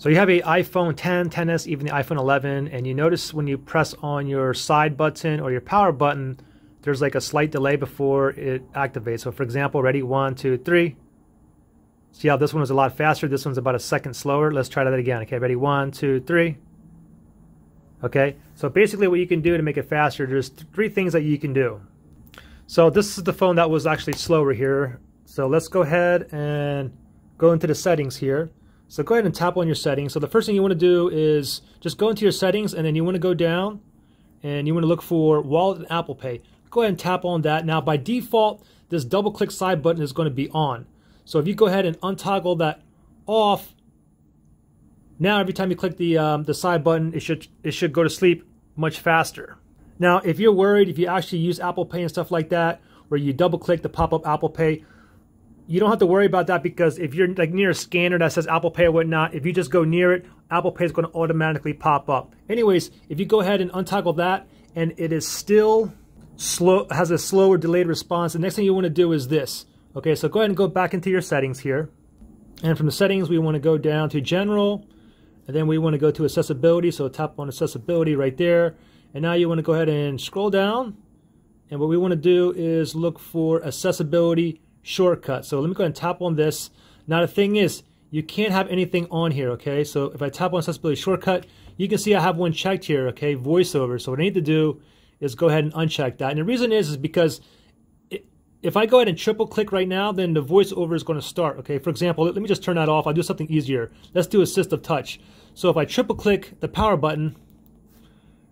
So you have a iPhone 10, 10s, even the iPhone 11, and you notice when you press on your side button or your power button, there's like a slight delay before it activates. So for example, ready, one, two, three. See how this one was a lot faster? This one's about a second slower. Let's try that again. Okay, ready, one, two, three. Okay, so basically what you can do to make it faster, there's three things that you can do. So this is the phone that was actually slower here. So let's go ahead and go into the settings here. So go ahead and tap on your settings. So the first thing you want to do is just go into your settings and then you want to go down and you want to look for Wallet and Apple Pay. Go ahead and tap on that. Now by default, this double click side button is going to be on. So if you go ahead and untoggle that off, now every time you click the um, the side button, it should it should go to sleep much faster. Now if you're worried, if you actually use Apple Pay and stuff like that, where you double click to pop up Apple Pay, you don't have to worry about that because if you're like near a scanner that says Apple Pay or whatnot, if you just go near it, Apple Pay is going to automatically pop up. Anyways, if you go ahead and untoggle that and it is still slow, has a slower delayed response, the next thing you want to do is this. Okay, so go ahead and go back into your settings here. And from the settings, we want to go down to general, and then we want to go to accessibility. So tap on accessibility right there. And now you want to go ahead and scroll down. And what we want to do is look for accessibility shortcut. So let me go ahead and tap on this. Now the thing is, you can't have anything on here, okay? So if I tap on accessibility shortcut, you can see I have one checked here, okay? Voiceover. So what I need to do is go ahead and uncheck that. And the reason is, is because if I go ahead and triple click right now, then the voiceover is going to start, okay? For example, let me just turn that off. I'll do something easier. Let's do assistive touch. So if I triple click the power button,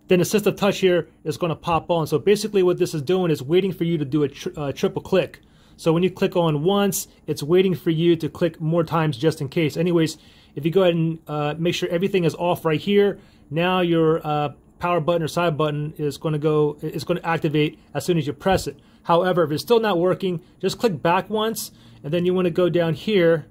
then assistive touch here is going to pop on. So basically what this is doing is waiting for you to do a tri uh, triple click. So when you click on once, it's waiting for you to click more times just in case. Anyways, if you go ahead and uh, make sure everything is off right here, now your uh, power button or side button is going to go, it's going to activate as soon as you press it. However, if it's still not working, just click back once, and then you want to go down here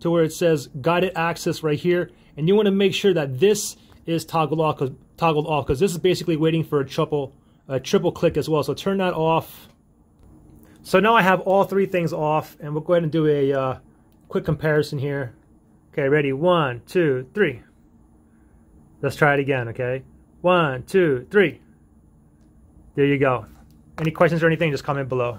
to where it says guided access right here, and you want to make sure that this is toggled off, toggled off, because this is basically waiting for a triple, a triple click as well. So turn that off so now I have all three things off, and we'll go ahead and do a uh, quick comparison here. Okay, ready? One, two, three. Let's try it again, okay? One, two, three. There you go. Any questions or anything, just comment below.